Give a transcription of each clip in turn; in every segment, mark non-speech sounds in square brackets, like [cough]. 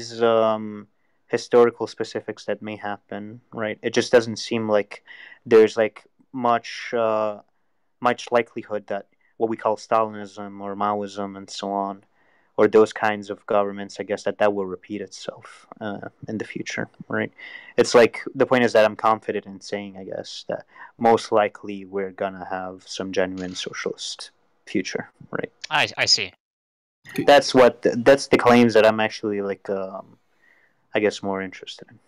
these um, historical specifics that may happen, right? It just doesn't seem like there's like much uh, much likelihood that what we call Stalinism or Maoism and so on, or those kinds of governments, I guess that that will repeat itself uh, in the future, right? It's like the point is that I'm confident in saying, I guess, that most likely we're gonna have some genuine socialist future, right? I I see. That's what that's the claims that I'm actually like, um, I guess, more interested in.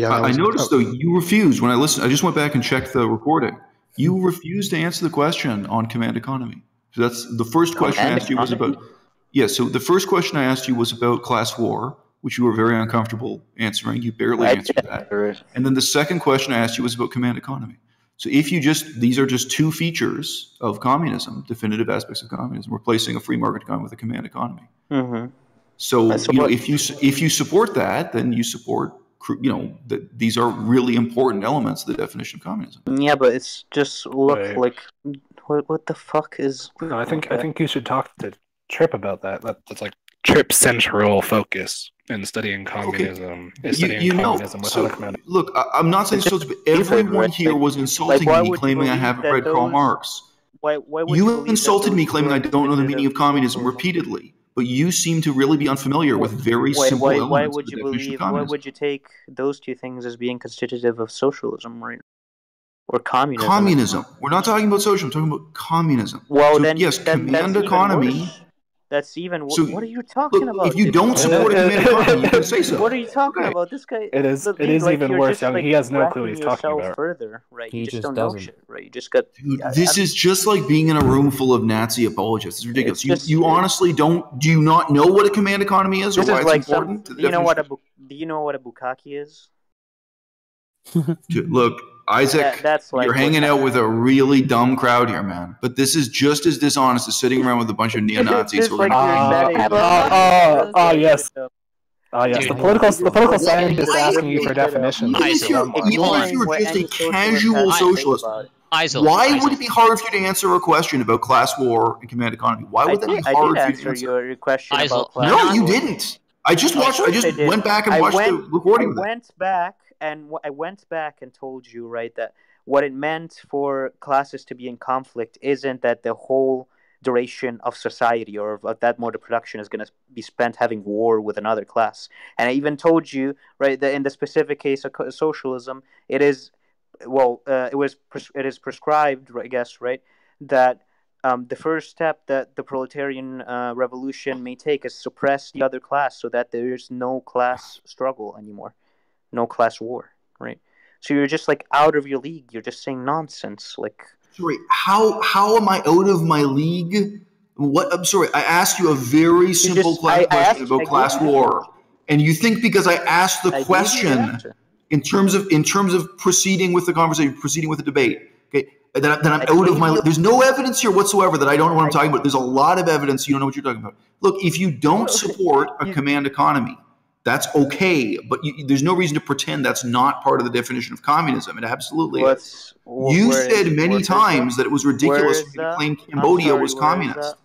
Yeah, I, I was- noticed though you refused when I listened. I just went back and checked the recording. You refused to answer the question on command economy. So that's the first question I Command asked you was about. Yeah, so the first question I asked you was about class war, which you were very uncomfortable answering. You barely I answered that. And then the second question I asked you was about command economy. So if you just these are just two features of communism, definitive aspects of communism, replacing a free market economy with a command economy. Mhm. So That's you know, if you if you support that, then you support you know that these are really important elements of the definition of communism. Yeah, but it's just look Wait. like what what the fuck is? No, I think I think you should talk to Trip about that. that that's like Trip's central focus in studying communism is studying you know, communism without so, a command. look, I, I'm not saying so, but everyone here was insulting why me, claiming I haven't that read Karl Marx. Why why would You believe insulted me, claiming I don't know the meaning of communism repeatedly, but you seem to really be unfamiliar with very Why, simple why, elements why of would the you definition of believe? Why would you take those two things as being constitutive of socialism, right? Or communism? Communism. We're not talking about socialism. We're talking about communism. Well, So, then yes, that, command that's even economy. worse. That's even. wo- So, what are you talking Look, about? if you dude? don't support a command economy, you can say so. [laughs] What are you talking Okay. about? This guy. It is- the it thing, is like, even worse, just, young. like, He has no clue what he's talking about. Further, right? He you just, just don't doesn't. know shit, right? You just got. Dude, I- this I- is just like being in a room full of Nazi apologists. It's ridiculous. It's you, just- you honestly don't. Do you not know what a command economy is, or This why is it's like some. important? to the Do you know what a bu- Do you know what a bukkake is? [laughs] Dude, Look, Isaac, That- that's like you're hanging out with a really dumb crowd here, man. But this is just as dishonest as sitting around with a bunch of neo Nazis. Just like Ah, you're betting- ah, ah, ah, yes. Oh yes, Dude. the political the political scientist Why- asking you for why- definitions. Even if you're, even if you're just a casual has to think socialist, about why Eisel. would it be hard for you to answer a question about class war and command economy? Why I would that did, be I hard did for you to answer answer? your, your question Eisel, about class No, you didn't. I just watched. I course just I went back and I watched went- the recording I went back and I went back and told you right that what it meant for classes to be in conflict isn't that the whole duration of society or of, that mode of production is going to be spent having war with another class. And I even told you right that in the specific case of socialism, it is well, uh, it was pres- it is prescribed, I guess, right, that um, the first step that the proletarian uh, revolution may take is suppress the other class so that there is no class struggle anymore, no class war, right? So you're just like out of your league. You're just saying nonsense. Like Sorry, how how am I out of my league? What? I'm sorry. I asked you a very simple just- I- I question asked- about gave class war, and you think because I asked the I gave you the question in terms of in terms of proceeding with the conversation, proceeding with the debate, okay, that, that I'm I out of my. There's no evidence here whatsoever that I don't know what I'm talking about. There's a lot of evidence you don't know what you're talking about. Look, if you don't [laughs] support a command economy, that's okay, but you, there's no reason to pretend that's not part of the definition of communism. It absolutely is. What's wh- You said is- many times that it was ridiculous to that? claim Cambodia sorry, was communist. that?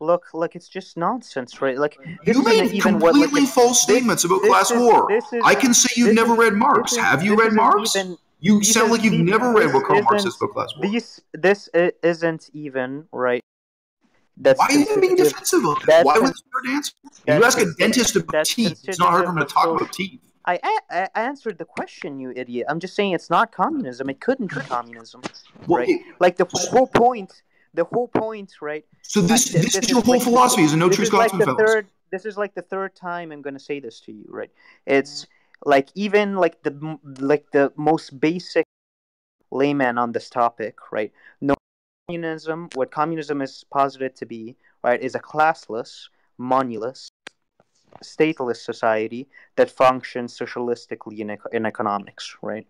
Look, like it's just nonsense, right? Like You made even what. Like, completely false this- statements about this class is- war. is- I can say you've never read Marx. Have you read Marx? even- you sound like you've never read what Karl this Marx says about class war. These uh, this isn't even right. That's Why are you being defensive of it? Why would was it hard to answer? You ask a dentist about teeth. It's not hard for him to talk about teeth. I, I answered the question, you idiot. I'm just saying it's not communism. It couldn't be communism, Well, right? it- Like the whole point, the whole point, right? so this I- this is your whole like- philosophy as a no this true is like Scotsman, the third. This is like the third time I'm gonna say this to you, right? It's like even like the like the most basic layman on this topic, right? No communism. What communism is posited to be, right, is a classless, moneyless, stateless society that functions socialistically in, ec- in economics, right?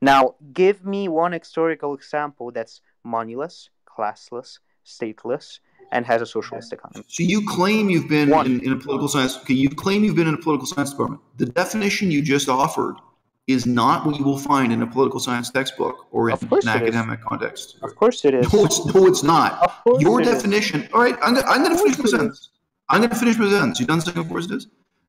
Now, give me one historical example that's moneyless, classless, stateless, and has a socialist economy. So you claim you've been in, in a political science. Okay, you claim you've been in a political science department. The definition you just offered is not what you will find in a political science textbook or in an it is. academic context. Of course it is. No, it's, no, it's not. Your it is. definition. All right, I'm, I'm going to finish my sentence. I'm going to finish my sentence. You done saying of course it is?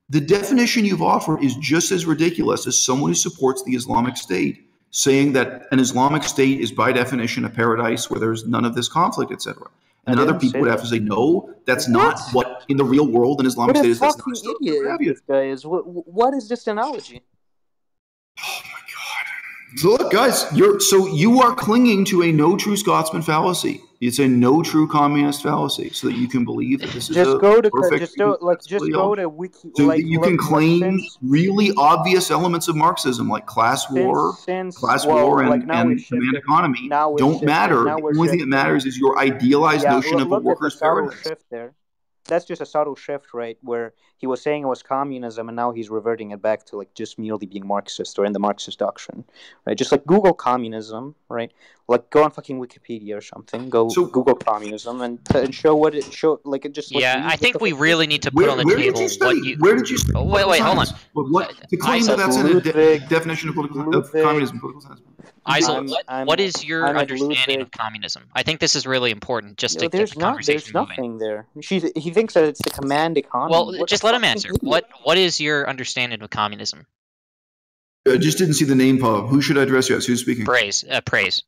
The definition you've offered is just as ridiculous as someone who supports the Islamic State saying that an Islamic State is by definition a paradise where there's none of this conflict, etc. And other people would have to say, no, that's not What? what in the real world an Islamic What State is. That's fucking not idiot this guy is. What, what is this analogy? Oh my god. So look, guys, you're so you are clinging to a no true Scotsman fallacy. It's a no true communist fallacy, so that you can believe that this is Just a go to perfect just do, like just go to wiki. so like, that you can claim since- really obvious elements of Marxism, like class war, since, since class well, war, and, like and command economy don't shifted- matter. now The we're only thing that matters is your idealized Yeah, notion look, of a look at the worker's subtle paradise. That's just a subtle shift, right? Where he was saying it was communism, and now he's reverting it back to like just merely being Marxist or in the Marxist doctrine, right? Just like Google communism, right? Like go on fucking Wikipedia or something. Go So- Google communism and, and show what it show. Like it just like, yeah, read I think we fuck really need to put Where, on the where table did you study? what you. Where did you? Oh, wait, wait, hold on. science? What, what, to claim Isaac, that that's in a de- definition of, political, of communism, political science. Eisel, what, I'm- what is your I'm understanding Ludwig. of communism? I think this is really important just to No, get there's the not. conversation There's moving. nothing there. She, he thinks that it's the command economy. Well, What just let him answer. idiot. What What is your understanding of communism? I just didn't see the name pop. up. Who should I address you as? Who's speaking? Praise, uh, praise.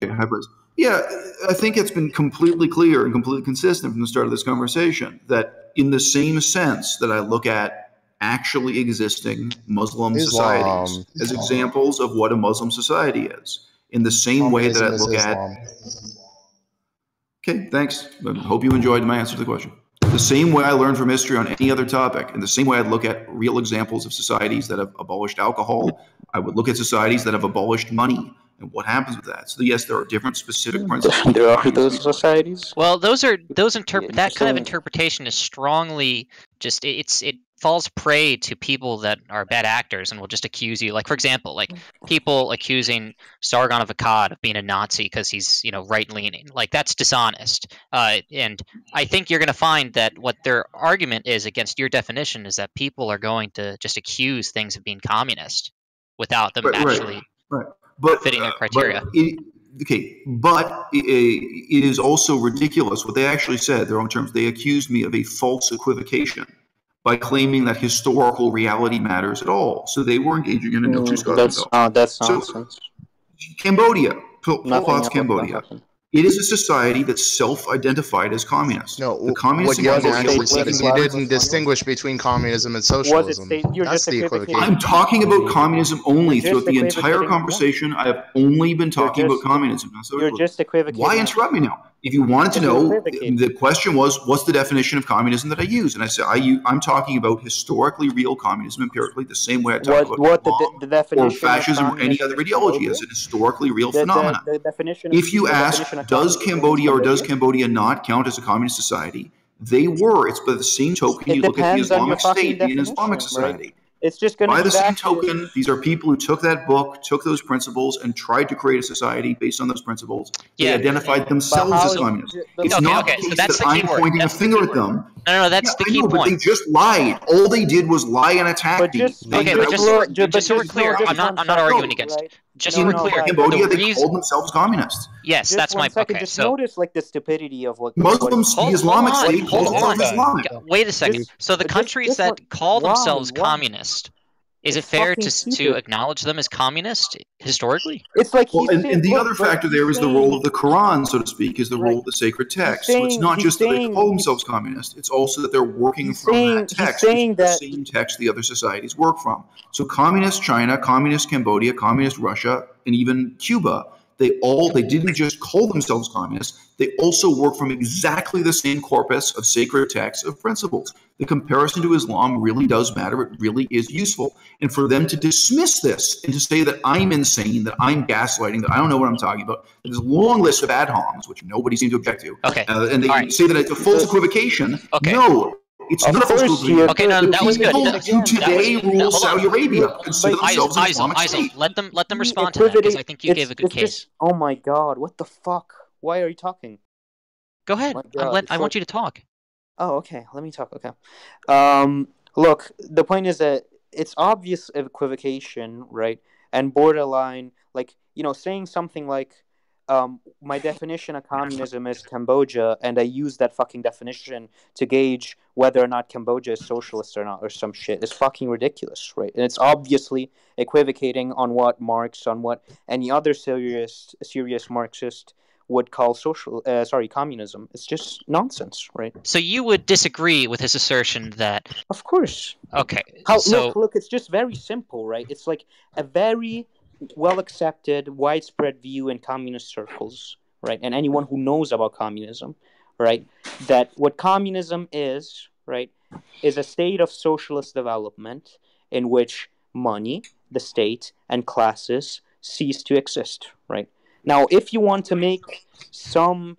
Bruce. Yeah, I think it's been completely clear and completely consistent from the start of this conversation that, in the same sense that I look at actually existing Muslim Islam. societies as examples of what a Muslim society is, in the same way that I look at Okay, thanks. I hope you enjoyed my answer to the question. The same way I learn from history on any other topic, and the same way I'd look at real examples of societies that have abolished alcohol, I would look at societies that have abolished money and what happens with that. So yes, there are different specific principles. there are those societies. Well, those are those interpret that kind of interpretation is strongly just it's it falls prey to people that are bad actors and will just accuse you. Like for example, like people accusing Sargon of Akkad of being a Nazi because he's you know right leaning. Like that's dishonest. Uh, and I think you're going to find that what their argument is against your definition is that people are going to just accuse things of being communist without them Right, right. Actually. But Fitting their uh, criteria. but it, okay, but it, it is also ridiculous what they actually said. Their own terms. They accused me of a false equivocation by claiming that historical reality matters at all. So they were engaging in a no true Mm, Scotland that's uh, that's So- nonsense. Cambodia, Pol- Pol Nothing Pot's Cambodia. happen. It is a society that's self-identified as communist. No, the communists what in Young Cambodia actually is taking- he didn't distinguish between communism and socialism. state- you're That's just the equivocation. I'm talking about communism only You're throughout the entire conversation. I have only been talking just- about communism. not You're just equivocating. Why interrupt me now? If you wanted to know, the question was, what's the definition of communism that I use? And I said, I, am talking about historically real communism empirically, the same way I talk What about what the, Islam the definition or of fascism or any other ideology Cambodia? as an historically real The- the- phenomenon. the definition If you ask, definition of does Cambodia or does Cambodia? Cambodia not count as a communist society? They were. It's by the same token It you look at the depends on your Islamic State being an Islamic definition, right? society. It's just going to By the same back to- token, these are people who took that book, took those principles, and tried to create a society based on those principles. They Yeah. identified But themselves how as is- communists. It's Okay, not okay, the so that's that the I'm key word. pointing That's a the finger key at them. No, no, no, that's Yeah, the I key know, but they just lied. All they did was lie and attack But me. just, They Okay, but just so, so- just so we're clear, I'm not- I'm not second, arguing against right? Just No, so we're no, clear. Cambodia, the they reason, called themselves communists. yes, Just that's my second, okay. Just So notice like the stupidity of what Muslims, the Islamic hold on, State calls hold itself on. Islamic. Wait a second. Just- so the but just- countries just that one- call themselves Why? communist, is it fair to s- to acknowledge them as communist historically? It's like Well, and, saying- and the look, other factor he's there is the role of the Quran, so to speak, is the Right. role of the sacred text. so it's not he's just that they call themselves communist; it's also that they're working from saying- that text, which is that- the same text the other societies work from. So, communist China, communist Cambodia, communist Russia, and even Cuba. They all they didn't just call themselves communists. They also work from exactly the same corpus of sacred texts of principles. The comparison to Islam really does matter. It really is useful. And for them to dismiss this and to say that I'm insane, that I'm gaslighting, that I don't know what I'm talking about, there's a long list of ad homs, which nobody seems to object to. Okay. Uh, and they right. say that it's a false equivocation. Okay. No, it's Of not a false course equivocation. he- Okay, no, The that was good. people That- who today that was- rule hold. Saudi Arabia consider But- themselves an Isaac, Islamic Isaac, state. let them let them respond to that because I think you gave a good case. just- oh my god, what the fuck? Why are you talking? Go ahead. my I God, let it's I want you to talk. Oh, okay. Let me talk. Okay. Um, look, the point is that it's obvious equivocation, right? And borderline, like you know, saying something like, um, my definition of communism is Cambodia, and I use that fucking definition to gauge whether or not Cambodia is socialist or not, or some shit. It's fucking ridiculous, right? And it's obviously equivocating on what Marx, on what any other serious serious Marxist would call social, uh, sorry, communism. It's just nonsense, right? So you would disagree with his assertion that Of course. okay, How, so look, look, it's just very simple, right? It's like a very well accepted, widespread view in communist circles, right? And anyone who knows about communism, right? That what communism is, right, is a state of socialist development in which money, the state, and classes cease to exist, right? Now, if you want to make some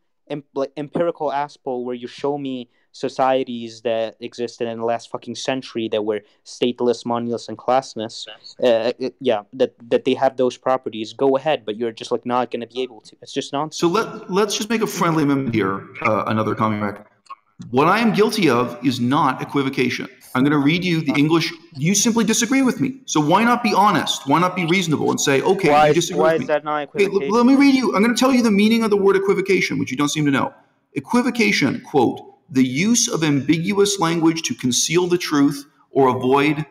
empirical aspect where you show me societies that existed in the last fucking century that were stateless, moneyless, and classless, uh, yeah, that that they have those properties, go ahead. But you're just like not going to be able to. It's just nonsense. So let let's just make a friendly amendment here. Uh, another comment. back. What I am guilty of is not equivocation. I'm going to read you the English. You simply disagree with me. So why not be honest? Why not be reasonable and say, okay, why you disagree why with is that not Okay, l- let me read you. I'm going to tell you the meaning of the word equivocation, which you don't seem to know. Equivocation, quote, the use of ambiguous language to conceal the truth or avoid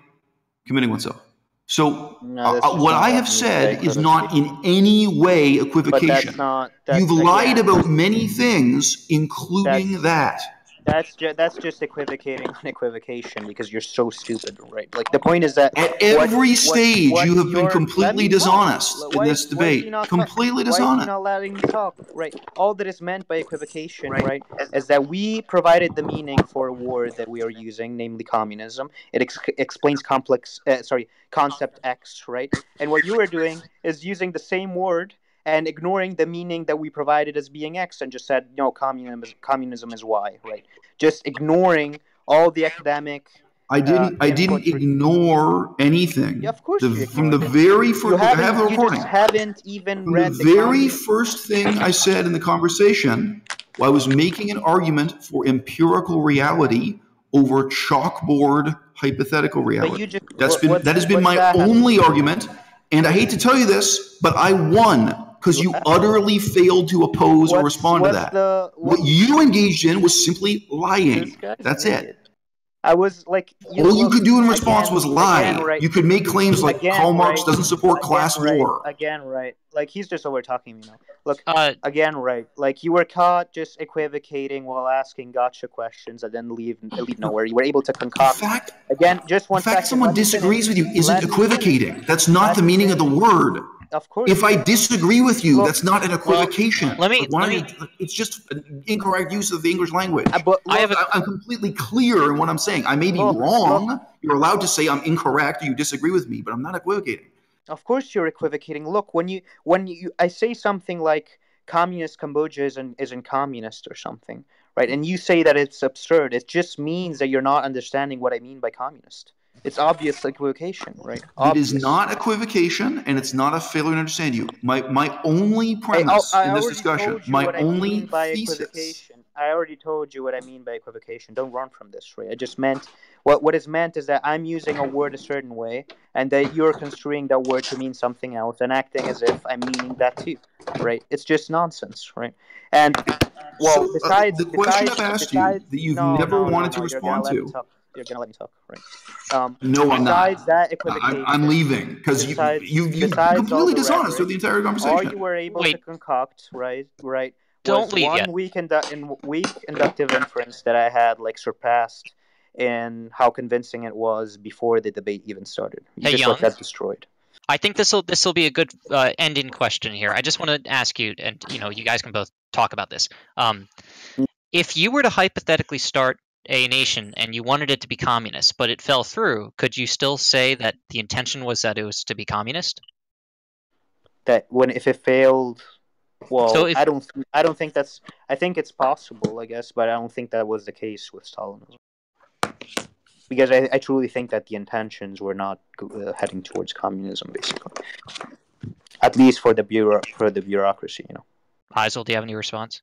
committing oneself. So, No, uh, uh, what I have said is not in any way But that's equivocation. not. That's, You've again, lied about many things, including that. That's ju- that's just equivocating on equivocation because you're so stupid, right? Like the point is that At every what- stage, what you have been completely talk. dishonest Why- in this why is he debate. talk- Completely he dishonest. not letting me talk? Right. All that is meant by equivocation, right, is that we provided the meaning for a word that we are using, namely communism. It ex- explains complex, uh, sorry, concept X, right? And what you are doing is using the same word and ignoring the meaning that we provided as being X, and just said, no, communism is, communism is Y, right? Just ignoring all the academic. I didn't. uh, I didn't ignore anything. Yeah, of course The- you from the very You first, look, I have the you recording. just haven't even From read the the very first thing I said in the conversation, I was making an argument for empirical reality over chalkboard hypothetical reality. you just, That's what- been that has been my that have to only argument, and I hate to tell you this, but I won because you utterly failed to oppose or respond to that. The, What you engaged in was simply lying. That's it. I was like, All you look, could do in response again- was lie. again, right. You could make claims like Again, Karl Marx right. doesn't support Again, class right. war. Again, right. Like he's just over talking me now. Look, uh, again, right. Like you were caught just equivocating while asking gotcha questions and then leave leave nowhere. You were able to The concoct fact, again. Just the one fact second, someone disagrees finish. with you isn't Let me equivocating. That's not Let the me meaning of the finish. word. Of course. If I disagree with you, Well, that's not an equivocation. let me- why let you- it's just an incorrect use of the English language. Uh, but I have a- I- I'm completely clear in what I'm saying. I may be Look, wrong. You're allowed to say I'm incorrect or you disagree with me, but I'm not equivocating. Of course, you're equivocating. Look, when you when you I say something like communist Cambodia isn't isn't communist or something, right? And you say that it's absurd. It just means that you're not understanding what I mean by communist. It's obvious equivocation, right? It Obvious. is not equivocation, and it's not a failure to understand you. My my only I, premise I in this discussion, my I only mean by thesis. equivocation. I already told you what I mean by equivocation. Don't run from this, right? I just meant what what is meant is that I'm using a word a certain way, and that you're construing that word to mean something else and acting as if I'm meaning that too, right? It's just nonsense, right? And well, So, uh, the question besides, I've asked you that you've no, never no, wanted to no, gonna respond to. Talk. You're gonna let me talk, right? Um, No, I'm not. that equivocation, I'm, I'm leaving because you Besides- you you besides all completely dishonest rhetoric, through the entire all conversation. you were able to Wait. concoct, right, right, Don't leave one yet. weak indu- in weak inductive inference that I had like surpassed in how convincing it was before the debate even started. You Hey, just Jan. let that destroyed. I think this will this will be a good uh, ending question here. I just want to ask you, and you know, you guys can both talk about this. Um, if you were to hypothetically start a nation and you wanted it to be communist, but it fell through, could you still say that the intention was that it was to be communist? That when if it failed, well, So if- I don't I don't think that's I think it's possible, I guess, but I don't think that was the case with Stalinism. Because I, I truly think that the intentions were not uh, heading towards communism, basically. At least for the bureau for the bureaucracy, you know. Heisel, do you have any response?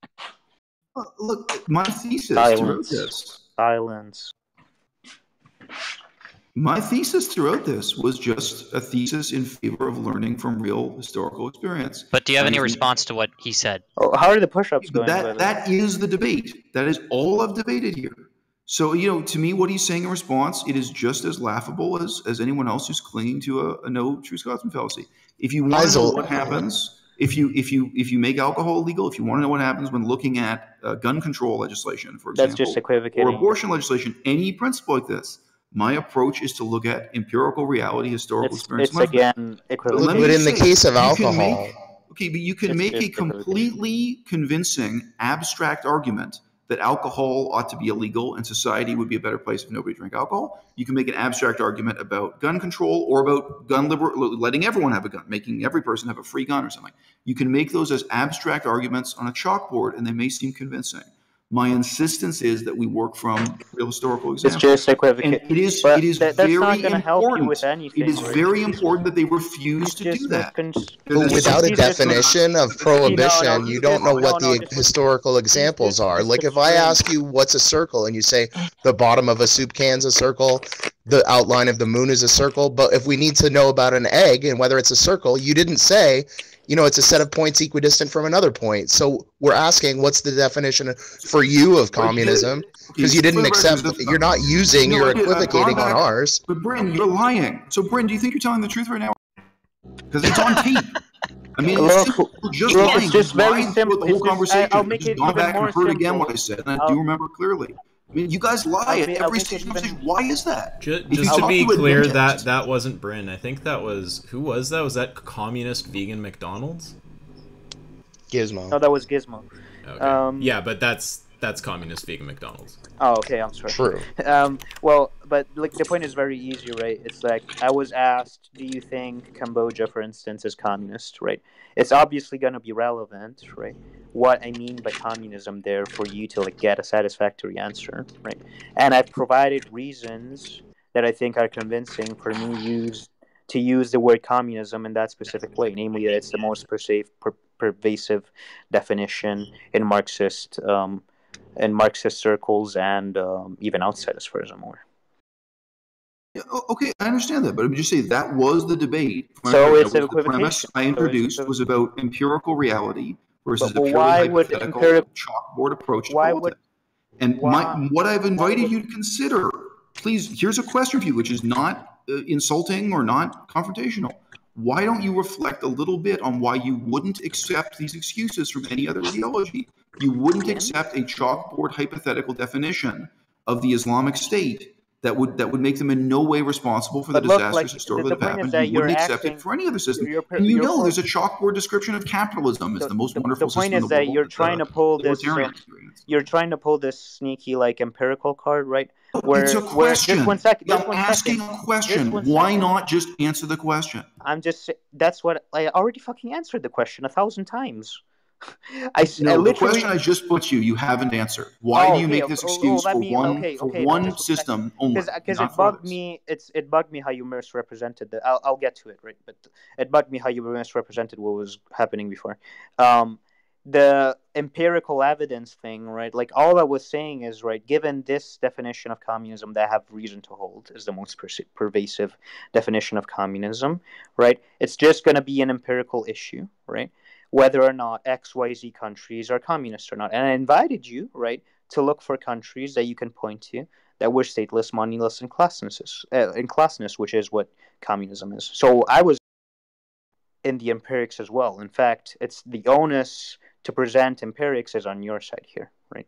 Look, Look, my thesis Silence. throughout this. Silence. My thesis throughout this was just a thesis in favor of learning from real historical experience. But do you have I any response to what he said? Oh, how are the push-ups going? That that is the debate. That is all I've debated here. So you know, to me, what he's saying in response, it is just as laughable as as anyone else who's clinging to a, a no true Scotsman fallacy. If you want to know what happens, if you if you if you make alcohol illegal, if you want to know what happens when looking at uh, gun control legislation, for example, That's just or equivocating. abortion legislation, any principle like this, my approach is to look at empirical reality, historical It's, experience. it's again let equivocating. But in just the case of alcohol, make- okay, but you can It's make a completely convincing abstract argument that alcohol ought to be illegal and society would be a better place if nobody drank alcohol. You can make an abstract argument about gun control or about gun liber- letting everyone have a gun, making every person have a free gun or something. You can make those as abstract arguments on a chalkboard and they may seem convincing. My insistence is that we work from real historical It's examples. just And it is But it is that- that's very not gonna help you important. with anything, it is right? very important that they refuse It's to do that. miscon- but without a definition of no, prohibition, you don't know no, what no, the just- historical examples are. Like if I ask you what's a circle and you say the bottom of a soup can's a circle, the outline of the moon is a circle, but if we need to know about an egg and whether it's a circle, you didn't say, you know, it's a set of points equidistant from another point. So we're asking what's the definition for you of communism because you didn't accept you're not using, No, you're I did. I've gone equivocating on ours. But Bryn, you're lying. So Bryn, do you think you're telling the truth right now? Because it's on tape. I mean, Look, it's simple. Just look, lying. it's just very throughout simple. The whole It's just- I- conversation. I'll I've make just it gone back more and heard again what I said, and I I'll- do remember clearly. I mean, you guys lie at every make stage it of the even- conversation. Why is that? Just, If just you to be clear, admit that that wasn't Bryn. I think that was who was that? Was that communist vegan McDonald's? Gizmo. No, that was Gizmo. Okay. Um, yeah, but that's that's communist vegan McDonald's. Oh, okay. I'm sorry. True. [laughs] Um, well, but like the point is very easy, right? It's like I was asked, do you think Cambodia, for instance, is communist, right? It's obviously going to be relevant, right? What I mean by communism there for you to like get a satisfactory answer, right? And I've provided reasons that I think are convincing for me use to use the word communism in that specific way, namely that it's the most pervasive, per, pervasive definition in Marxist um, in Marxist circles and um, even outside, as far as I'm aware. Yeah, Okay, I understand that, but I'm just saying that was the debate. So it's the premise. I introduced equiv- was about empirical reality versus But a purely why would hypothetical chalkboard approach to why would-. And why- my, what I've invited would- you to consider, please, here's a question for you, which is not uh, insulting or not confrontational. Why don't you reflect a little bit on why you wouldn't accept these excuses from any other ideology? You wouldn't accept a chalkboard hypothetical definition of the Islamic State that would that would make them in no way responsible for the look, disasters like, historically that have happened. You wouldn't accept it for any other system. You're- and you you're- know there's a chalkboard description of capitalism. It's the, most the, wonderful the point is that you're trying to pull this. you're trying to pull this sneaky like empirical card, right? Where, it's a where question. just one second, I'm one asking second. a question. Why second. not just answer the question? I'm just that's what I already fucking answered the question a thousand times. I, s- I No, the question I just put you, you haven't answered. Why Oh, do you okay, make this oh, oh, excuse for me- one okay, for okay, one system only? because it bugged me. It's it bugged me how you misrepresented the. I'll I'll get to it, right? But it bugged me how you misrepresented what was happening before. Um, the empirical evidence thing, right? Like all I was saying is right. Given this definition of communism that I have reason to hold is the most perse- pervasive definition of communism, right? It's just going to be an empirical issue, right? Whether or not X Y Z countries are communist or not. And I invited you, right, to look for countries that you can point to that were stateless, moneyless, and classless, uh, and classless, which is what communism is. So I was in the empirics as well. In fact, it's the onus to present empirics is on your side here, right?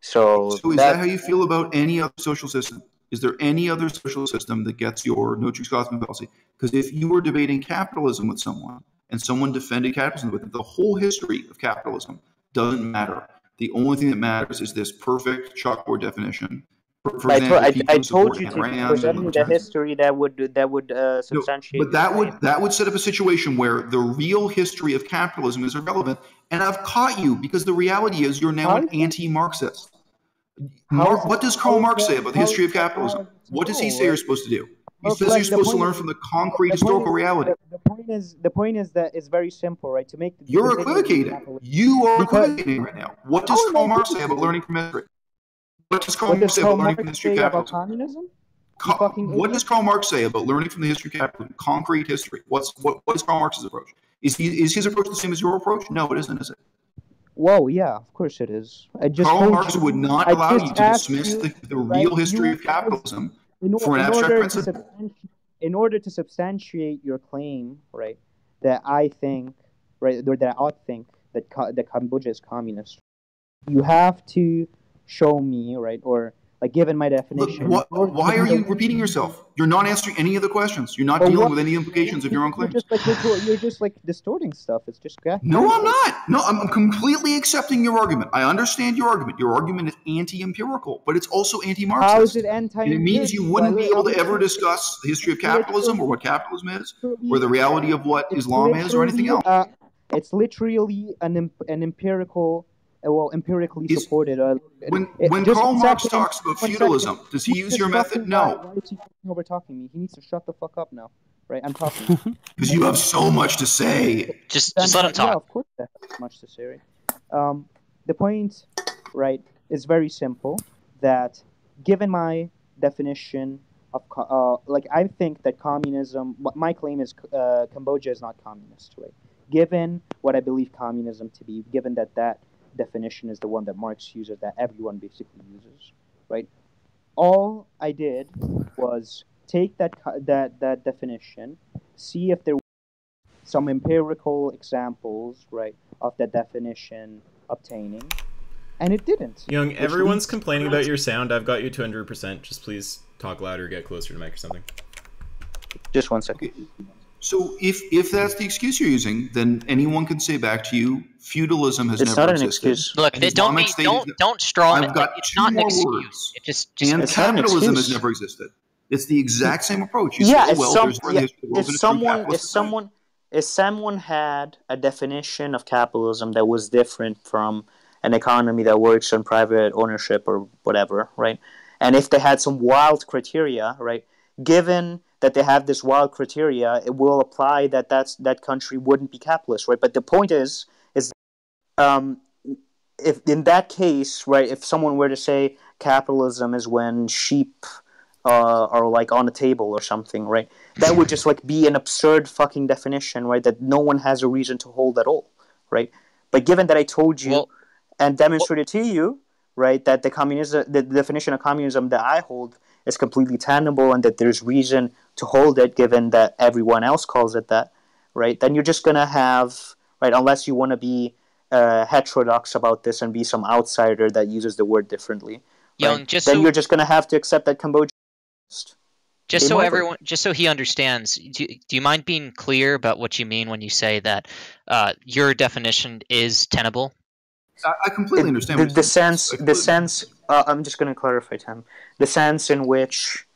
So, So is that, how you feel about any other social system? Is there any other social system that gets your no true Scotsman policy? Because if you were debating capitalism with someone and someone defended capitalism with it, the whole history of capitalism doesn't matter. The only thing that matters is this perfect chalkboard definition. For, for I, example, to- I, I told you to present the history that would that would uh, No, substantiate. but that would that would set up a situation where the real history of capitalism is irrelevant. And I've caught you because the reality is you're now How an anti-Marxist. Mark, what does Karl Marx say about the history of capitalism? What does he say you're supposed to do? He says you're supposed to learn from the concrete historical reality. Point is the point is that it's very simple, right? To make the You're equivocating. You are Because- equivocating right now. What does oh, How Karl Marx say about learning from history? What does Karl Marx say about learning from history about capitalism? communism? Co- what does Karl Marx say about learning from the history of capitalism? Concrete history. What's what, what is Karl Marx's approach? Is he is his approach the same as your approach? No, it isn't, is it? Whoa, yeah, of course it is. I just Karl Marx you- would not I allow you to dismiss you, the, the right, real history of capitalism. in, for an abstract principle. In order to substantiate your claim, right, that I think, right, or that I ought to think that, that Cambodia is communist, you have to show me, right, or like given my Look, definition. what, or- why are you repeating yourself? You're not answering any of the questions. You're not But dealing what- with any implications of your own claims. You're just like you're, you're just like distorting stuff. It's just crap. No, I'm not. No, I'm, I'm completely accepting your argument. I understand your argument. Your argument is anti-empirical, but it's also anti-Marxist. How is it anti? It means you wouldn't be able to ever discuss the history of capitalism or what capitalism is, or the reality of what Islam is, or anything else. Uh, it's literally an an empirical, well, empirically Is- supported. Uh, When it- when just Karl Marx talks about feudalism, second. does he He's use your method? No, Why, why is he fucking over talking me? He needs to shut the fuck up now. Right, I'm talking. [laughs] because you have so much to say. Just Then, just let him Yeah, talk. of course, that's much to say. Um, the point, right, is very simple. That given my definition of, uh, like, I think that communism. My claim is, uh, Cambodia is not communist, right? Given what I believe communism to be, given that that definition is the one that Marx uses, that everyone basically uses, right? All I did was take that that that definition, see if there were some empirical examples, right, of the definition obtaining, and it didn't. Yung, everyone's leads- complaining about your sound. I've got you to 100%. Just please talk louder, get closer to the mic or something. Just one second. So if if that's the excuse you're using, then anyone can say back to you, feudalism has It's never not an existed. excuse. Look, And they don't be, Islamic State don't don't straw I've got It's two not an more excuse. words. It just just And It's not an capitalism has never existed. It's the exact same approach. You yeah, say, oh, if, well, some, there's yeah, the history of the world if been a true someone if society. someone if someone had a definition of capitalism that was different from an economy that works on private ownership or whatever, right? And if they had some wild criteria, right? Given that they have this wild criteria, it will apply that that's that country wouldn't be capitalist, right? But the point is, is um, if in that case, right? If someone were to say capitalism is when sheep uh, are like on a table or something, right? That would just like be an absurd fucking definition, right? That no one has a reason to hold at all, right? But given that I told you Well- and demonstrated to you, right, that the communism, the definition of communism that I hold is completely tenable, and that there's reason to hold it, given that everyone else calls it that, right? Then you're just gonna have, right, unless you want to be uh, heterodox about this and be some outsider that uses the word differently. young. right? Just then so you're just gonna have to accept that Cambodia. just so over. everyone just so he understands. Do, do you mind being clear about what you mean when you say that uh, your definition is tenable? I, I completely It- understand the, the sense I the completely- sense uh, i'm just going to clarify tim the sense in which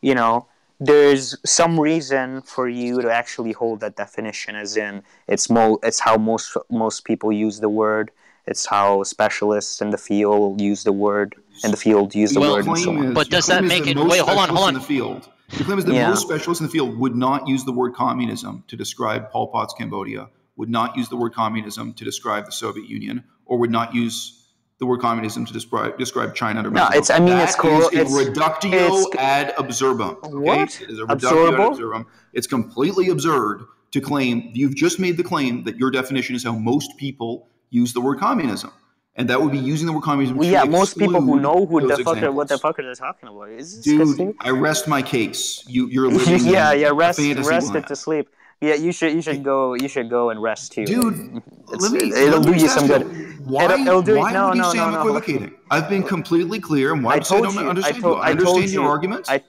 you know there's some reason for you to actually hold that definition as in it's mo it's how most most people use the word it's how specialists in the field use the word in the field use the Well, word and so on. is- But does that make it- most wait, hold on, specialists hold In on. the field. The claim is that Yeah. most specialists in the field would not use the word communism to describe Pol Pot's Cambodia, would not use the word communism to describe the Soviet Union, or would not use the word communism to describe describe China under No, it's- I mean, That it's cool. It's- reductio it's- ad absurdum. Okay? What? It is a reductio ad absurdum. It's completely absurd to claim you've just made the claim that your definition is how most people use the word communism. And that would be using the word communism. Well, yeah most people who know who the fuck are, what the fuck are they talking about is Dude, disgusting? I rest my case. You, you're living [laughs] yeah yeah rest rest it to sleep yeah you should you should go you should go and rest too Dude, It's- let me. it'll let do me you some good Why, It'll- it'll do- why no, would you no, say no, I'm no. equivocating? I've been completely clear, and why I I don't you- I understand told- you? I I understand your you. arguments. I-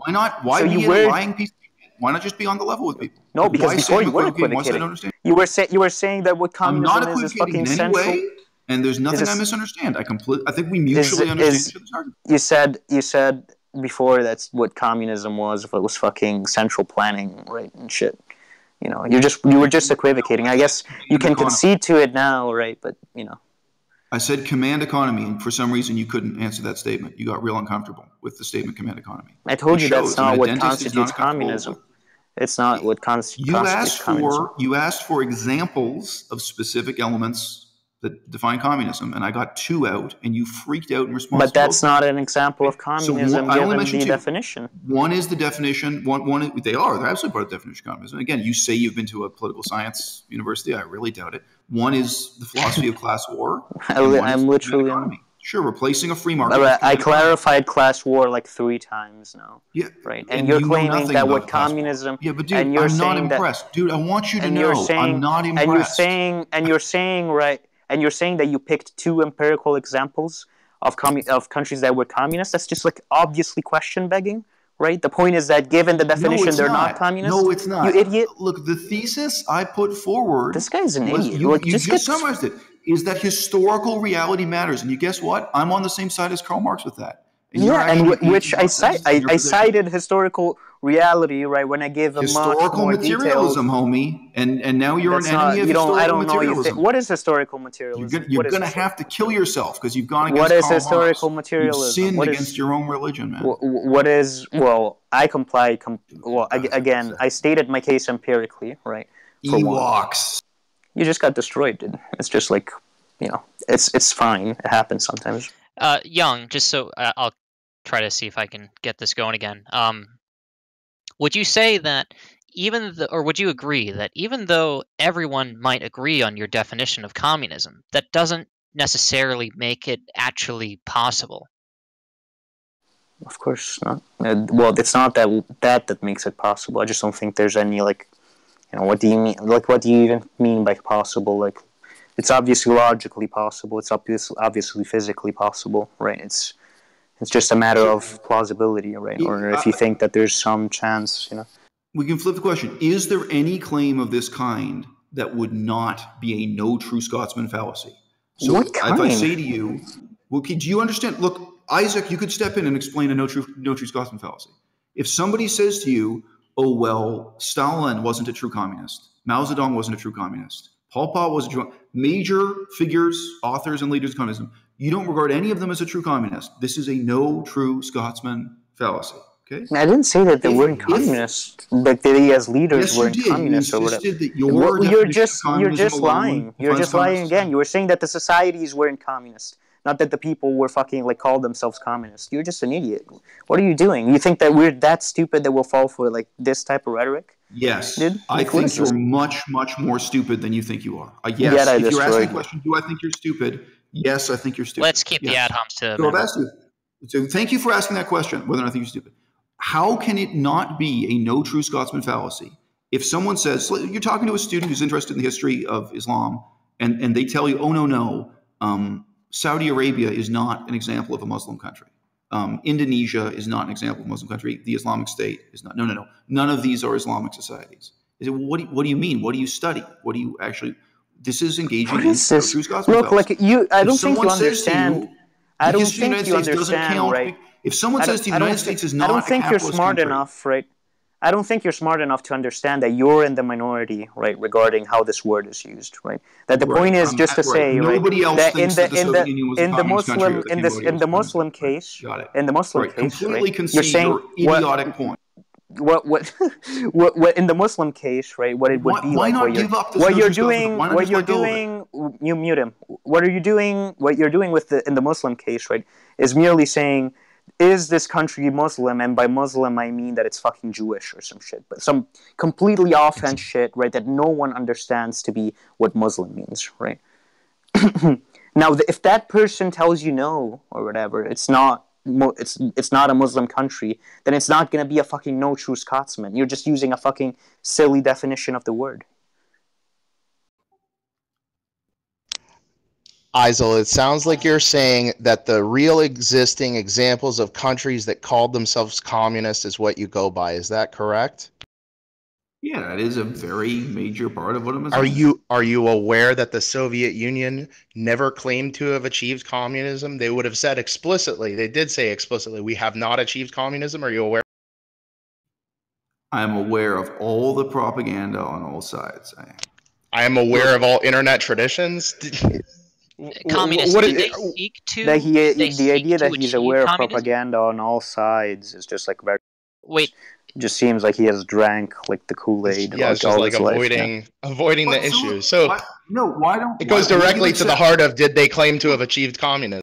why not? Why So be you a lying piece? Why not just be on the level with people? No, because why before you were equivocating? Why say I equivocating. don't understand? You were saying you were saying that what communism is is fucking in any central. way, and there's nothing I misunderstand. I completely. I think we mutually understand each other's argument. You said you said before that's what communism was. If it was fucking central planning, right and shit. You know, you're just you were just equivocating. I guess you can concede to it now, right? But you know, I said command economy, and for some reason you couldn't answer that statement. You got real uncomfortable with the statement command economy. I told It you that's not what constitutes not communism. It's not what const- You constitutes asked communism. for you asked for examples of specific elements that define communism, and I got two out, and you freaked out in response. But that's not an example of So communism one- I only given mentioned the two. definition. One is the definition. One, one they are. They're absolutely part of the definition of communism. Again, you say you've been to a political science university. I really doubt it. One is the philosophy of class war. [laughs] I and li- one is I'm literally. economy. Sure, replacing a free market. I clarified class war like three times now, Yeah, right? and And, you're you claiming that what war. communism yeah, but dude, and you're I'm not saying that- impressed, dude. I want you to know, saying I'm not impressed. and you're saying and you're saying right and you're saying that you picked two empirical examples of commu- of countries that were communist that's just like obviously question begging right the point is that given the definition no, they're not. not, communist No, it's not. you idiot Look, the thesis I put forward. this guy's an was- idiot You, like you just, just summarized it. Is that historical reality matters? And you guess what? I'm on the same side as Karl Marx with that. And yeah and w- which i being I, I cited historical reality right when i gave a much historical more detailed materialism, homie. And and now you're that's an enemy not, of you don't i don't know you think, what is historical You're materialism gonna, you're gonna have to kill yourself because you've gone against what is Karl historical Marx. materialism You've sinned What is- against your own religion, man. Wh- wh- what is well i complied com- well ag- again i stated my case empirically right for one. Ewoks. you just got destroyed dude it's just like you know it's it's fine it happens sometimes Uh, Young, just so uh, I'll try to see if I can get this going again. Um, would you say that even the, or would you agree that even though everyone might agree on your definition of communism, that doesn't necessarily make it actually possible? of course not. Uh, well it's not that that that makes it possible. I just don't think there's any like you know what do you mean like what do you even mean by possible? Like it's obviously logically possible. It's obviously obviously physically possible right? It's it's just a matter of plausibility right or if you think that there's some chance you know We can flip the question. Is there any claim of this kind that would not be a no true Scotsman fallacy? So What if I say to you, well, do you understand? Look, Isaac, you could step in and explain a no true no true Scotsman fallacy. If somebody says to you, "Oh well, Stalin wasn't a true communist. Mao Zedong wasn't a true communist. Pol Pot was a true major figures, authors, and leaders of communism. You don't regard any of them as a true communist. This is a no true Scotsman fallacy." Okay. I didn't say that they If- weren't if- communist, but they as leaders Yes, you weren't did. You communist or whatever. that your you're just you're just lying. You're just lying again. You were saying that the societies weren't communist, not that the people were fucking like called themselves communist. You're just an idiot. What are you doing? You think that we're that stupid that we'll fall for like this type of rhetoric? Yes, Dude, I think you're much, much more stupid than you think you are. Uh, yes, Yet I if you're asking a question, do I think you're stupid? Yes, I think you're stupid. Let's keep the Yes. ad homs to. So I've asked you. So thank you for asking that question, whether or not I think you're stupid. How can it not be a no true Scotsman fallacy if someone says you're talking to a student who's interested in the history of Islam, and, and they tell you, oh no no, um, Saudi Arabia is not an example of a Muslim country. Um, Indonesia is not an example of a Muslim country. The Islamic State is not. No no no. None of these are Islamic societies. Is it, what, do you, what do you mean? What do you study? What do you actually? This is engaging What in is this? Look, like you. I don't think you someone says to you, understand. I don't think you United States doesn't understand, right? If someone says to the United States is not, I don't a think you're smart country, enough, right? I don't think you're smart enough to understand that you're in the minority, right, regarding how this word is used, right? That the Right. point is Um, just to right. say, right, Nobody else that in the that in the Union was a in the Muslim in this in the Muslim case, in the Muslim Right. case, Completely right, you're saying what, idiotic point. What what [laughs] what what in the Muslim case, right? What it would Why- be why like not what you're, give up what you're notion of Scotsman? doing, what you're let go of doing. You mute him. What are you doing? What you're doing with the in the Muslim case, right, is merely saying. Is this country Muslim? And by Muslim, I mean that it's fucking Jewish or some shit, but some completely offhand shit, right? That no one understands to be what Muslim means, right? [clears throat] now, if that person tells you no or whatever, it's not it's it's not a Muslim country, then it's not gonna be a fucking no true Scotsman. You're just using a fucking silly definition of the word. Eisel, it sounds like you're saying that the real existing examples of countries that called themselves communist is what you go by. Is that correct? Yeah, that is a very major part of what I'm saying. Are you are you aware that the Soviet Union never claimed to have achieved communism? They would have said explicitly. They did say explicitly, "We have not achieved communism." Are you aware? I'm aware of all the propaganda on all sides. I am. I am aware of all internet traditions. [laughs] Communists, What did is- they seek to? That he they the idea that he's achieve aware of propaganda on all sides is just like very Wait, just seems like he has drank like the Kool Aid. yeah, it's just like avoiding avoiding the But so- issue. So why- no, why don't it goes why- why directly to the heart of did they claim to have achieved communism?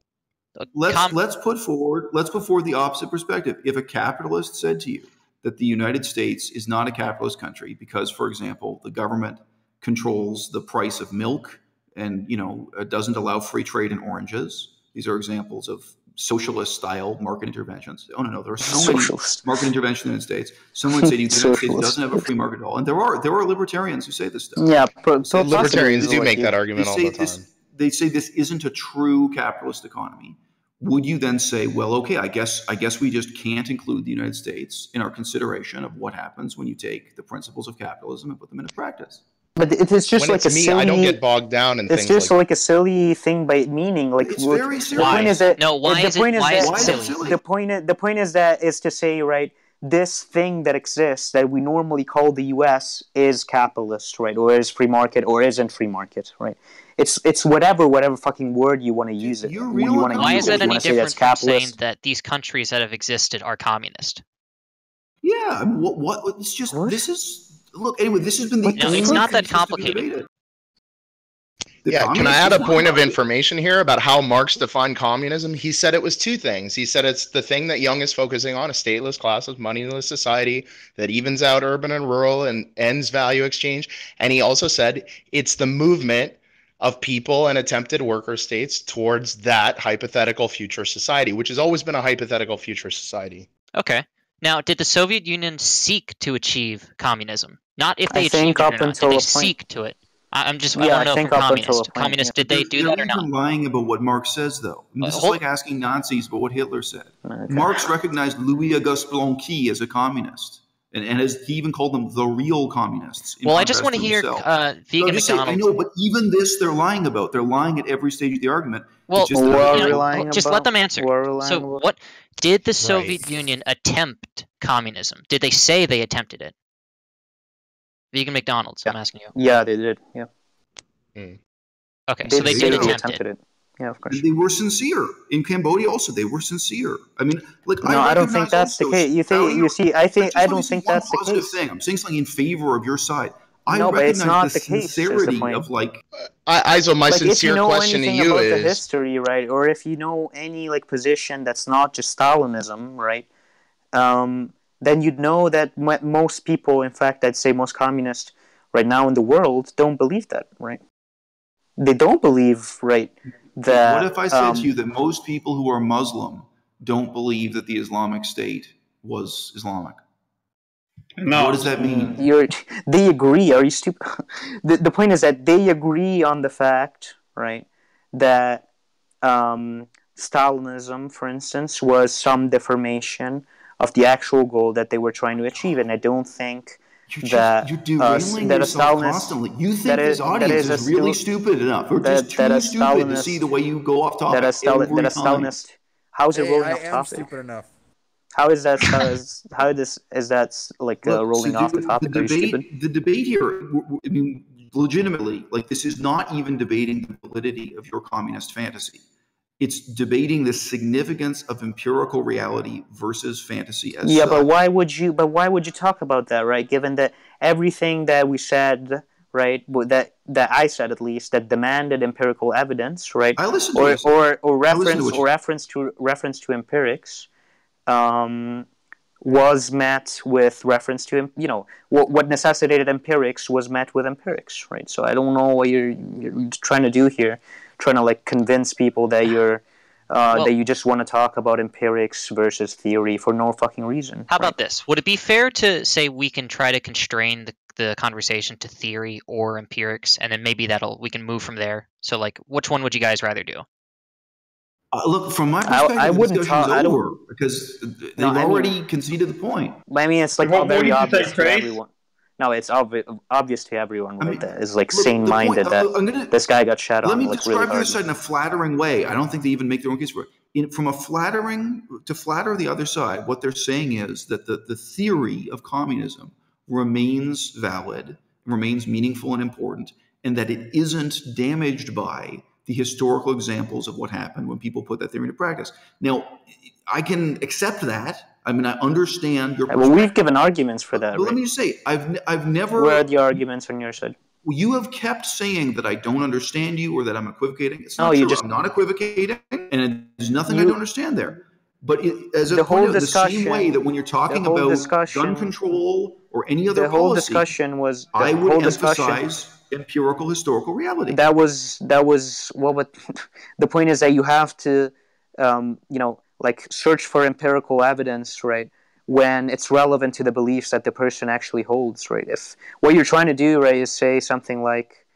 Let's Com- let's put forward let's put forward the opposite perspective. If a capitalist said to you that the United States is not a capitalist country because, for example, the government controls the price of milk and you know uh, doesn't allow free trade in oranges, these are examples of socialist style market interventions. Oh no, no, there are so many market interventions in the United States. Someone say the United States doesn't have a free market at all, and there are there are libertarians who say this stuff. Yeah, pro- So Libertarians possibly, do like, make that They argument all the time. this. They say this isn't a true capitalist economy. Would you then say, well, okay, I guess I guess we just can't include the United States in our consideration of what happens when you take the principles of capitalism and put them into practice? But it's just when like it's a me, silly. I don't get bogged down in it's things just like like, a silly thing by meaning. Like It's look, very the point is that No, why the is it- point why is it Why is it silly? silly? The point the point is that is to say right this thing that exists that we normally call the U.S. is capitalist, right, or is free market, or isn't free market, right? It's it's whatever whatever fucking word you want to use it. You're when you real want to Why use is it. that any different that's from saying that these countries that have existed are communist? Yeah, I mean, what, what? It's just What? this is look. Anyway, this has been the No, it's not that complicated. The Yeah, can I add a point of information here about how Marx defined communism? He said it was two things. He said it's the thing that Yung is focusing on, a stateless, classless, moneyless society that evens out urban and rural and ends value exchange. And he also said it's the movement of people and attempted worker states towards that hypothetical future society, which has always been a hypothetical future society. Okay. Now, did the Soviet Union seek to achieve communism? Not if they I achieved think it or up not. Did they a point. seek to it? I- I'm just. I Yeah, want I to know think from up until communists. Communists, yeah. did they They're- do they're that or not? even lying about what Marx says, though. I mean, this Uh, is like asking Nazis about what Hitler said. Okay. Marx recognized Louis Auguste Blanqui as a communist, and, and as he even called them the real communists. Well, I just want to hear uh, vegan I'm just I know, but even this they're lying about. They're lying at every stage of the argument. Well, just What are you we know, lying just about? let them answer. What are we lying So, about? what did the Soviet Union attempt communism? Did they say they attempted it? Vegan McDonald's. I'm asking you. Yeah, they did. Yeah, Okay, so they did they attempt attempted it. it. Yeah, of course. And they were sincere in Cambodia. Also, they were sincere. I mean, like No, I don't think that's the case. You think you see? I I think just I don't think that's the case. Thing. I'm saying something in favor of your side. I No, but it's recognize not the, the case, is the sincerity of like I, Iso, my like if you sincere know question to anything you about the history, right, or if you know any like position that's not just Stalinism, right, um, then you'd know that most people, in fact, I'd say most communists right now in the world, don't believe that, right? They don't believe, right, that. what if I said um, to you that most people who are Muslim don't believe that the Islamic State was Islamic? No. What does that mean? You're, they agree. Are you stupid? [laughs] the, the point is that they agree on the fact, right, that um, Stalinism, for instance, was some deformation of the actual goal that they were trying to achieve, and I don't think You're, just, that, you're uh, derailing that yourself Stalinist- constantly. You think that this audience is is, really Stal- stupid enough. We're that- just too a stupid to see the way you go off topic that a, Stal- every that a time. Stalinist. How's it Hey, rolling I off am topic? stupid enough. How is that? How is, how this is that like uh, Look, rolling so off the the- topic? The Are you stupid? debate, the debate here, w- w- I mean, legitimately, like this is not even debating the validity of your communist fantasy. It's debating the significance of empirical reality versus fantasy as Yeah, such. but why would you? But why would you talk about that, right? Given that everything that we said, right, that that I said at least, that demanded empirical evidence, right, I listened to or or or to reference or reference to reference to empirics, um, was met with reference to you know what what necessitated empirics was met with empirics, right? So I don't know what you're you're trying to do here, trying to like convince people that you're. Uh, Well- that you just want to talk about empirics versus theory for no fucking reason. How right? about this? Would it be fair to say we can try to constrain the, the conversation to theory or empirics, and then maybe that'll we can move from there? So, like, which one would you guys rather do? Uh, look, from my perspective, I the wouldn't discussion's talk- I don't- over because they've No, I mean- already conceded the point. I mean, it's like What- what very did say, obvious to everyone. No, it's obvious obvious to everyone I mean, that is like Look, the point- sane-minded uh, that I'm gonna, this guy got shot Let on me like describe really the other side in a flattering way. I don't think they even make their own case for it. In, from a flattering to flatter the other side, what they're saying is that the, the theory of communism remains valid, remains meaningful and important, and that it isn't damaged by the historical examples of what happened when people put that theory into practice. Now, I can accept that I mean, I understand your. Well, we've given arguments for that. But let me just say, I've I've never. Where are the arguments on your side? you have kept saying that I don't understand you or that I'm equivocating. It's No, not you true. just- I'm not equivocating, and there's nothing I don't understand there. But it, as a The point whole of the same way that when you're talking whole about discussion- gun control or any other The whole policy, discussion was. The I would discussion. emphasize empirical historical reality. that was that was well but [laughs] the point is that you have to um, you know like search for empirical evidence right when it's relevant to the beliefs that the person actually holds right if what you're trying to do right is say something like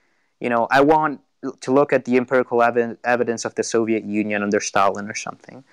you know i want to look at the empirical ev- evidence of the soviet union under stalin or something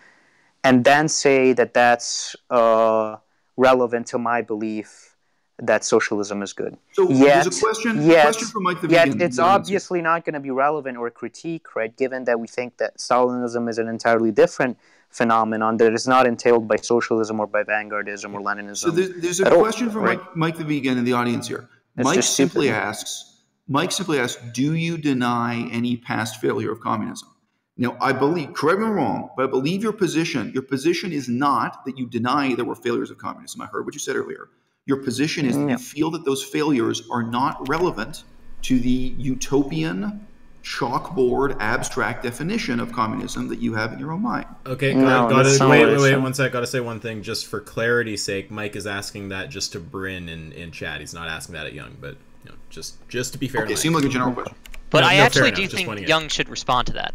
and then say that that's uh, relevant to my belief that socialism is good so yet- there's a question, yet- question from Mike the Yet it's obviously not going to be relevant or critique, right? Given that we think that Stalinism is an entirely different phenomenon that is not entailed by socialism or by vanguardism or Leninism. So there's, there's a at all, question from right? Mike, Mike the Vegan in the audience here. That's Mike simply stupid. asks, Mike simply asks, do you deny any past failure of communism? Now, I believe, correct me if I'm wrong, but I believe your position, your position is not that you deny there were failures of communism. I heard what you said earlier. Your position is that you feel that those failures are not relevant to the utopian, chalkboard, abstract definition of communism that you have in your own mind. Okay, No, got, got that's to not wait, wait, wait one sec. Got to say one thing just for clarity's sake. Mike is asking that just to Bryn in, in chat. He's not asking that at Yung, but you know, just just to be fair. Okay, to seemed like a general question. But No, I no, actually do just think Yung should respond to that.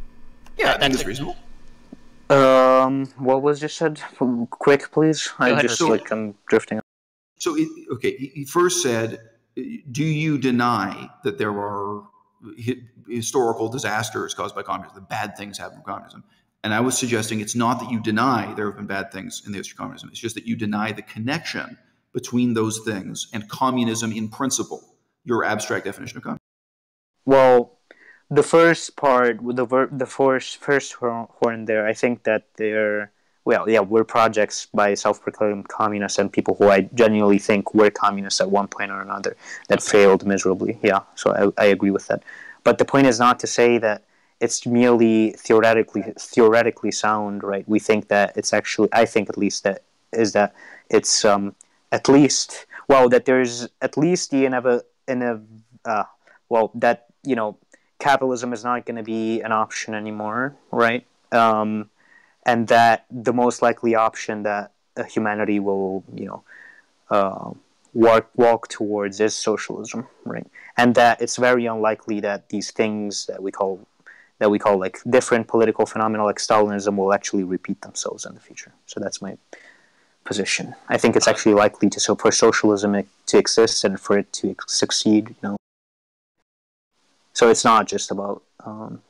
Yeah, I think that's reasonable. Um, what was just said? Quick, please. I ahead, just Richard. like I'm drifting. So, it, okay, he he first said, "Do you deny that there are hi- historical disasters caused by communism, the bad things happen from communism?" And I was suggesting it's not that you deny there have been bad things in the history of communism; it's just that you deny the connection between those things and communism in principle. Your abstract definition of communism. Well, the first part, the the first first horn there, I think that they're well, yeah, we're projects by self-proclaimed communists and people who I genuinely think were communists at one point or another that failed miserably. Yeah, so I, I agree with that. But the point is not to say that it's merely theoretically theoretically sound, right? We think that it's actually, I think at least that is that it's um, at least well that there's at least the inev- inev- uh, well that you know capitalism is not going to be an option anymore, right? Um, and that the most likely option that humanity will, you know, uh, walk walk towards is socialism, right? And that it's very unlikely that these things that we call that we call like different political phenomena like Stalinism will actually repeat themselves in the future. So that's my position. I think it's actually likely to so for socialism to exist and for it to succeed, you know. So it's not just about um,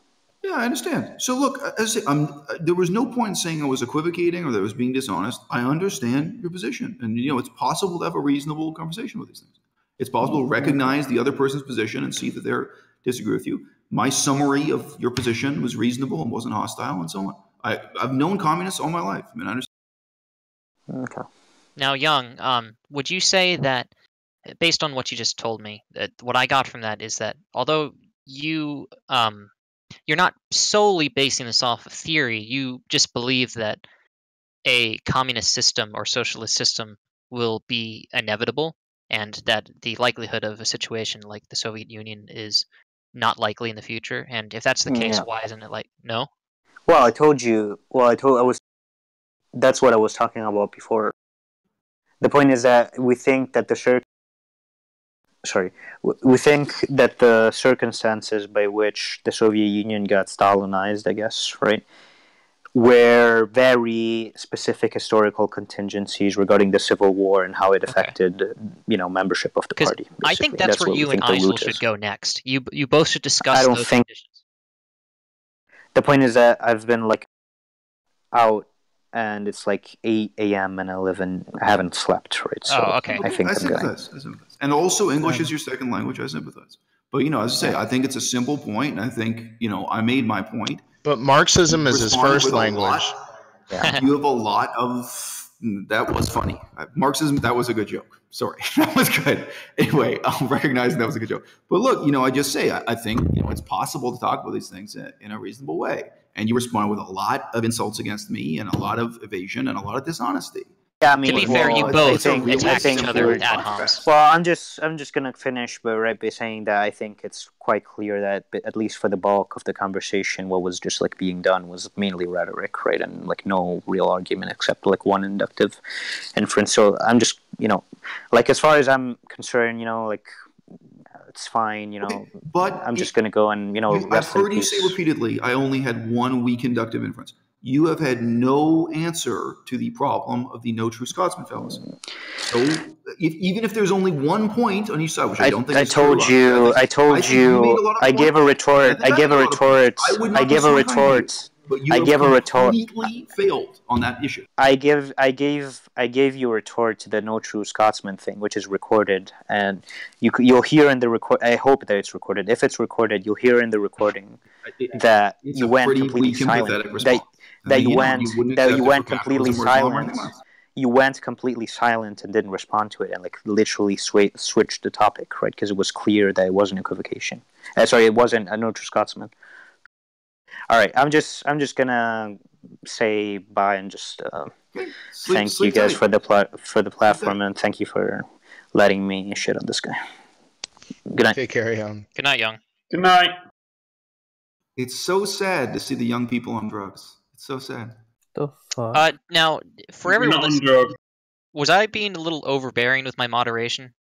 Yeah, I understand. So look, as I say, I'm, there was no point in saying I was equivocating or that I was being dishonest. I understand your position, and you know it's possible to have a reasonable conversation with these things. It's possible to recognize the other person's position and see that they're disagree with you. My summary of your position was reasonable and wasn't hostile, and so on. I, I've known communists all my life. I mean, I understand. okay. Now, Yung, um, would you say that, based on what you just told me, that what I got from that is that although you um, you're not solely basing this off of theory, you just believe that a communist system or socialist system will be inevitable, and that the likelihood of a situation like the Soviet Union is not likely in the future. And if that's the mm, case, Yeah. why isn't it like no? Well, I told you. Well, I told I was. That's what I was talking about before. The point is that we think that the sorry, we think that the circumstances by which the Soviet Union got Stalinized, I guess, right, were very specific historical contingencies regarding the civil war and how it Okay. affected, you know, membership of the party. I think basically. that's, where you and Eisel should go next. You you both should discuss I don't those think- conditions. the point is that I've been like out and it's like 8 a.m. and I live in, I haven't slept, right? So Oh, okay. I think I I'm going. sympathize. I sympathize. And also, English is your second language. I sympathize. But you know, as I say, I think it's a simple point, and I think you know, I made my point. But Marxism is his first language. lot. Yeah. you have a lot of that was funny Uh, marxism that was a good joke sorry [laughs] that was good anyway i'll recognize that was a good joke but look you know i just say i, I think you know it's possible to talk about these things in, in a reasonable way and you responded with a lot of insults against me and a lot of evasion and a lot of dishonesty Yeah, I mean, To be well, fair, you both think- attacked think each other we're- ad homs. Well, I'm just I'm just gonna finish, but right by saying that I think it's quite clear that at least for the bulk of the conversation, what was just like being done was mainly rhetoric, right, and like no real argument except like one inductive inference. So I'm just you know, like as far as I'm concerned, you know, like it's fine, you know. Okay, but I'm just gonna go and you know. You- I've heard you say repeatedly, I only had one weak inductive inference. You have had no answer to the problem of the no true Scotsman fallacy. So, if, even if there's only one point on each side, which I, I, don't think I is told you, think- I told think you you, I gave a retort, I I gave I a retort, I I gave a disagree with you. retort. But you I give a retort. completely failed on that issue. I give I gave I gave you a retort to the no true Scotsman thing, which is recorded, and you you'll hear in the record. I hope that it's recorded. If it's recorded, you'll hear in the recording that it's you went completely silent. That that mean, you know, went that you went completely capitalism or Islam or anything silent. You went completely silent and didn't respond to it, and like literally swa- switched the topic, right? Because it was clear that it wasn't equivocation. Uh, sorry, it wasn't a no true Scotsman. All right, I'm just I'm just gonna say bye and just. Uh, Okay, sleep- thank you guys tight. for the pla- for the platform and thank you for letting me shit on this guy. Good night. Take care, Yung. Good night, Yung. Good night. It's so sad to see the young people on drugs. It's so sad. The fuck? Uh, now for everyone, listening, drugs. was I being a little overbearing with my moderation?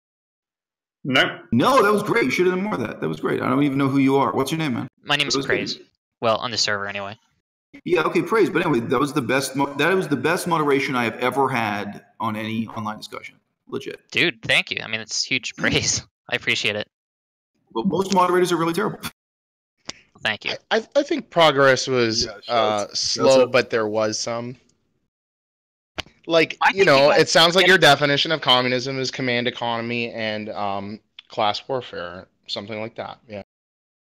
No. No, that was great. You should have done more of that. That was great. I don't even know who you are. What's your name, man? My name is That was good. Praise. Well, on the server anyway. Yeah, okay, praise. But anyway, that was the best. Mo- that was the best moderation I have ever had on any online discussion. Legit. Dude, thank you. I mean, it's huge [clears throat] praise. I appreciate it. But most moderators are really terrible. [laughs] Thank you. I, I think progress was Yeah, shout uh, slow, out. but there was some. Like I you know, it sounds like your definition of communism is command economy and um, class warfare, something like that. Yeah.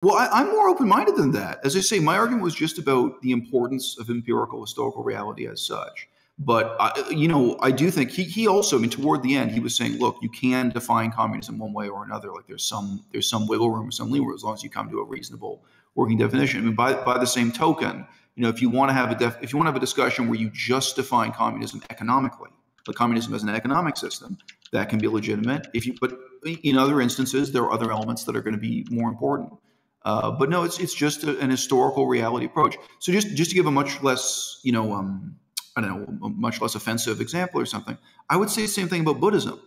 Well, I, I'm more open minded than that. As I say, my argument was just about the importance of empirical historical reality as such. But, I, you know, I do think he, he also, I mean, toward the end, he was saying, look, you can define communism one way or another. Like there's some there's some wiggle room, some leeway, as long as you come to a reasonable working definition. I mean, by, by the same token, you know, if you want to have a def, if you want to have a discussion where you just define communism economically, like communism as an economic system, that can be legitimate. If you, but in other instances, there are other elements that are going to be more important. Uh, but no, it's it's just a, an historical reality approach. So just just to give a much less, you know, um, I don't know, a much less offensive example or something, I would say the same thing about Buddhism.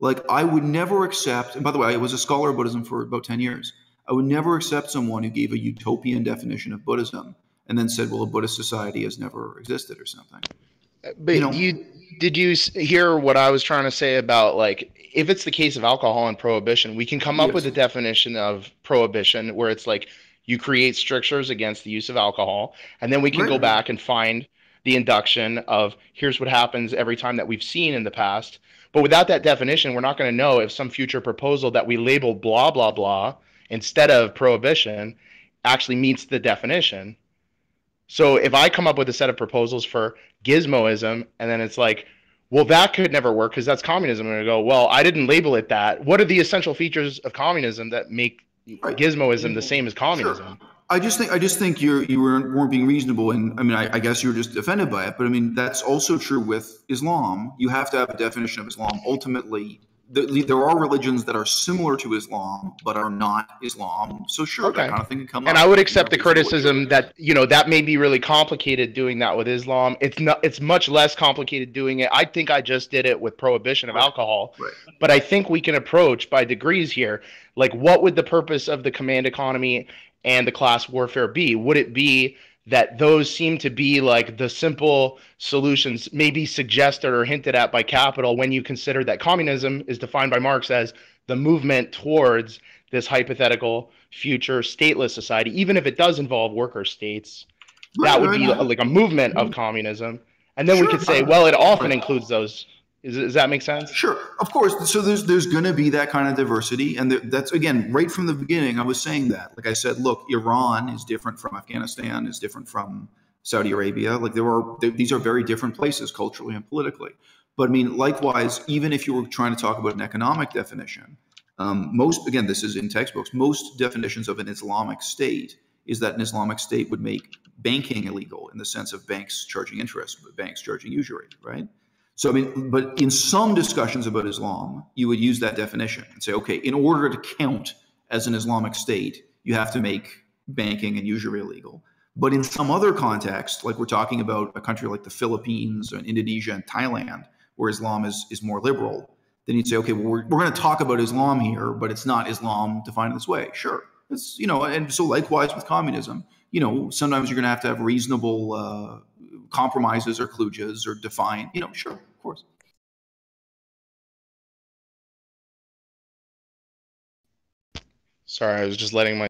Like I would never accept, and by the way, I was a scholar of Buddhism for about ten years. I would never accept someone who gave a utopian definition of Buddhism and then said, "Well, a Buddhist society has never existed" or something. But You know- you did you hear what I was trying to say about like if it's the case of alcohol and prohibition, we can come up Yes. with a definition of prohibition where it's like you create strictures against the use of alcohol, and then we can Right, go back and find the induction of here's what happens every time that we've seen in the past. But without that definition, we're not going to know if some future proposal that we label blah blah blah instead of prohibition actually meets the definition. So if I come up with a set of proposals for gizmoism and then it's like, well, that could never work because that's communism. And I go, well, I didn't label it that. What are the essential features of communism that make Right. gizmoism the same as communism? I just think I just think you're you weren't, weren't being reasonable, and I mean I, I guess you were just offended by it. But I mean that's also true with Islam. You have to have a definition of Islam. Ultimately, the, there are religions that are similar to Islam but are not Islam. So sure, Okay. that kind of thing can come up. And up. I would You accept know, the criticism that you know that may be really complicated doing that with Islam. It's not. It's much less complicated doing it. I think I just did it with prohibition of Right. alcohol. Right. But I think we can approach by degrees here. Like, what would the purpose of the command economy and the class warfare be? Would it be that those seem to be like the simple solutions, maybe suggested or hinted at by capital, when you consider that communism is defined by Marx as the movement towards this hypothetical future stateless society, even if it does involve worker states, that would right, be right. like a movement of communism. And then we could say, well, it often includes those. Is, does that make sense? Sure, of course. So there's there's going to be that kind of diversity, and that's again right from the beginning. I was saying that. Like I said, look, Iran is different from Afghanistan, is different from Saudi Arabia. Like there are these are very different places culturally and politically. But I mean, likewise, even if you were trying to talk about an economic definition, um, most again, this is in textbooks. Most definitions of an Islamic state is that an Islamic state would make banking illegal in the sense of banks charging interest, banks charging usury, right? So I mean, but in some discussions about Islam, you would use that definition and say, okay, in order to count as an Islamic state, you have to make banking and usury illegal. But in some other context, like we're talking about a country like the Philippines and Indonesia and Thailand, where Islam is, is more liberal, then you'd say, okay, well, we're, we're going to talk about Islam here, but it's not Islam defined this way. Sure. It's, you know, and so likewise with communism, you know, sometimes you're going to have to have reasonable uh, compromises or kludges or define, you know, sure, of course. Sorry, I was just letting my